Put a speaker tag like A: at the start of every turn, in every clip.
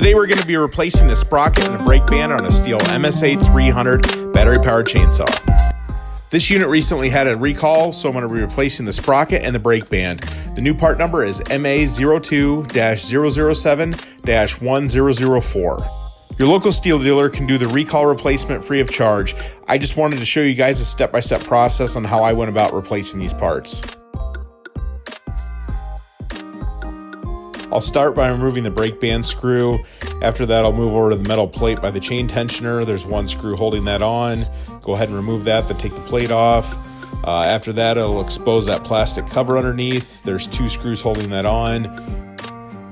A: Today we're going to be replacing the sprocket and brake band on a Stihl MSA 300 battery powered chainsaw. This unit recently had a recall, so I'm going to be replacing the sprocket and the brake band. The new part number is MA02-007-1004. Your local Stihl dealer can do the recall replacement free of charge. I just wanted to show you guys a step-by-step -step process on how I went about replacing these parts. I'll start by removing the brake band screw. After that, I'll move over to the metal plate by the chain tensioner. There's one screw holding that on. Go ahead and remove that, then take the plate off. Uh, after that, it'll expose that plastic cover underneath. There's two screws holding that on.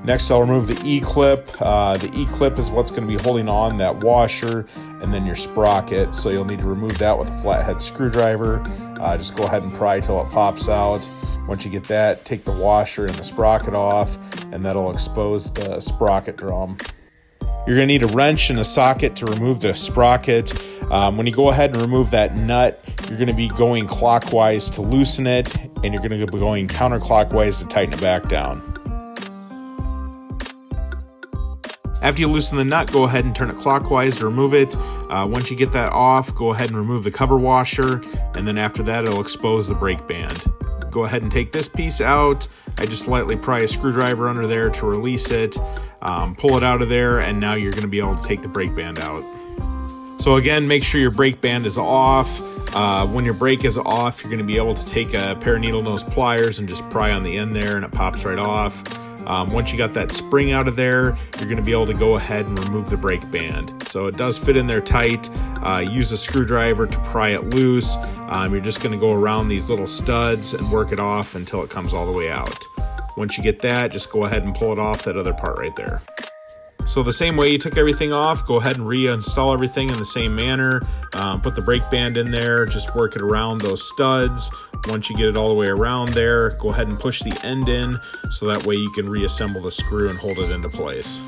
A: Next, I'll remove the E-clip. Uh, the E-clip is what's going to be holding on that washer and then your sprocket. So you'll need to remove that with a flathead screwdriver. Uh, just go ahead and pry till it pops out. Once you get that, take the washer and the sprocket off, and that'll expose the sprocket drum. You're going to need a wrench and a socket to remove the sprocket. Um, when you go ahead and remove that nut, you're going to be going clockwise to loosen it, and you're going to be going counterclockwise to tighten it back down. After you loosen the nut, go ahead and turn it clockwise to remove it. Uh, once you get that off, go ahead and remove the cover washer, and then after that, it'll expose the brake band. Go ahead and take this piece out. I just lightly pry a screwdriver under there to release it, um, pull it out of there, and now you're gonna be able to take the brake band out. So again, make sure your brake band is off. Uh, when your brake is off, you're gonna be able to take a pair of needle nose pliers and just pry on the end there and it pops right off. Um, once you got that spring out of there, you're going to be able to go ahead and remove the brake band. So it does fit in there tight. Uh, use a screwdriver to pry it loose. Um, you're just going to go around these little studs and work it off until it comes all the way out. Once you get that, just go ahead and pull it off that other part right there. So the same way you took everything off, go ahead and reinstall everything in the same manner. Um, put the brake band in there, just work it around those studs. Once you get it all the way around there, go ahead and push the end in so that way you can reassemble the screw and hold it into place.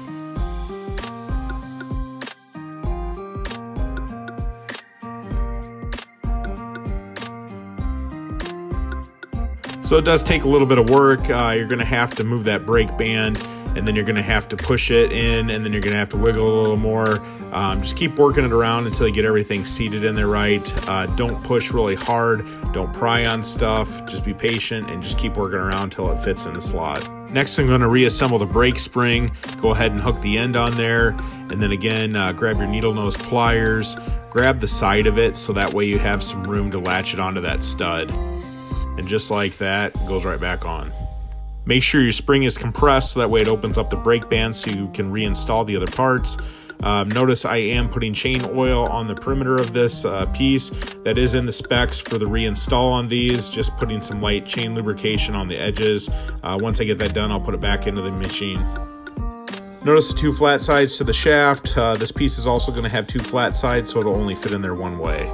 A: So it does take a little bit of work. Uh, you're going to have to move that brake band and then you're going to have to push it in and then you're going to have to wiggle a little more. Um, just keep working it around until you get everything seated in there right. Uh, don't push really hard. Don't pry on stuff. Just be patient and just keep working around until it fits in the slot. Next, I'm going to reassemble the brake spring. Go ahead and hook the end on there. And then again, uh, grab your needle nose pliers. Grab the side of it so that way you have some room to latch it onto that stud. And just like that, goes right back on. Make sure your spring is compressed so that way it opens up the brake band so you can reinstall the other parts. Um, notice I am putting chain oil on the perimeter of this uh, piece. That is in the specs for the reinstall on these, just putting some light chain lubrication on the edges. Uh, once I get that done, I'll put it back into the machine. Notice the two flat sides to the shaft. Uh, this piece is also going to have two flat sides, so it'll only fit in there one way.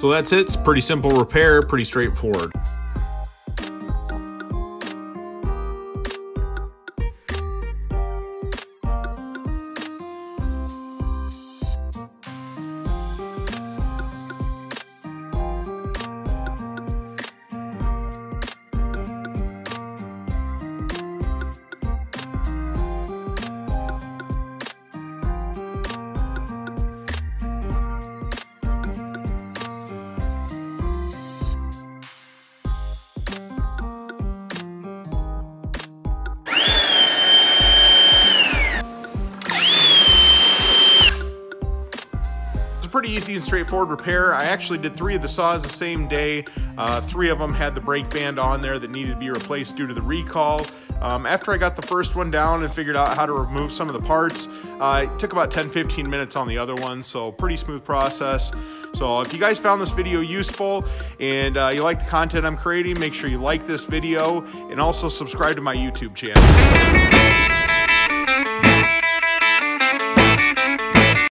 A: So that's it. It's pretty simple repair, pretty straightforward. Easy and straightforward repair. I actually did three of the saws the same day. Uh, three of them had the brake band on there that needed to be replaced due to the recall. Um, after I got the first one down and figured out how to remove some of the parts, uh, it took about 10-15 minutes on the other one, so pretty smooth process. So if you guys found this video useful and uh, you like the content I'm creating, make sure you like this video and also subscribe to my YouTube channel.